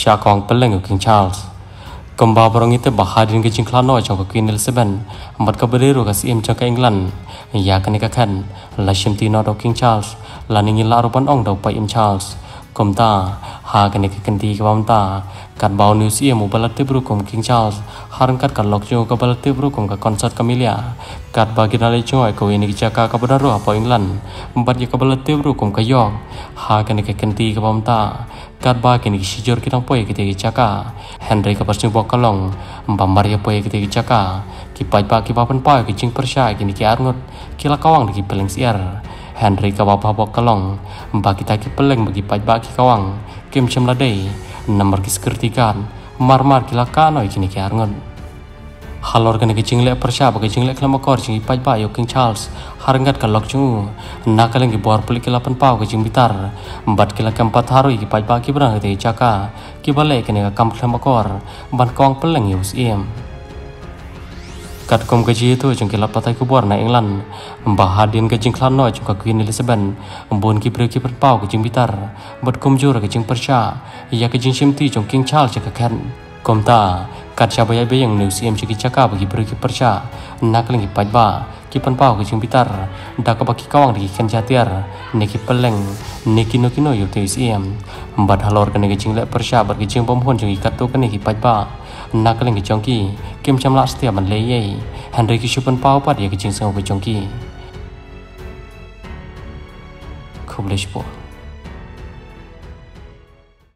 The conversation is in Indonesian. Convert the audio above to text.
Syakong peleng King Charles. Kembah barang itu bahadin ke jingklan no jangka Queen Elizabeth empat kabarero kas im jangka England. Ya kan ikakan la shimti no do King Charles la ningi la rupan ong im Charles komta ha kan ikakan di kawamta kat bau news ia mu balat tibru kum King Charles. Haran kat kat lok jo ka balat tibru kum ka konsert Camellia. Kat bagi nale jo ko ini jaka ka badaro apa England. Empat ya ka balat tibru kum ka yok ha kan ikakan di kawamta kat ba kini sijor kita poe kita jaka. Henry ka pasnya bok kalong mbambar ya poe kita jaka. Ki pai pa ki papan pa ki jing persya kini ki arngot kila kawang di peleng siar Henry ka bapa bok kalong mba kita ki peleng bagi pai ba ki kawang. Kim chem ladai nomor ki sekertikan mar mar kila kanoi kini ki arngot halor kan ke jingle persya ba ke jingle kala makor jing pai ba yo king charles. Harangat ka lok chung na kala ngi bor puli kala pan pau ke jing bitar. Bat kala kam pat haru ki pai ba ki brang te chaka ki bale ke ne kam kala makor ban kong peleng yus em kat kom ke jitu chung kala patai ku bor na england. Bahadin ke jing klan no chung ka queen elizabeth. Bon ki pre ki pan pau ke jing bitar. Bat jur ke jing persya ya ke jing shimti chung king charles ka kan kom ta kat siapa ya yang news em ciki caka bagi beri ki perca nak lagi pajba ki pan pau ki jing bitar da ka baki kawang di kan jatiar neki peleng neki no kino yu te mbat halor kan neki jing le perca bar ki jing pom jing ikat to kan neki pajba nak lagi jongki kim cham la stia man le ye henry ki shupan pau pat ki jing sang ki jongki. Kublish po.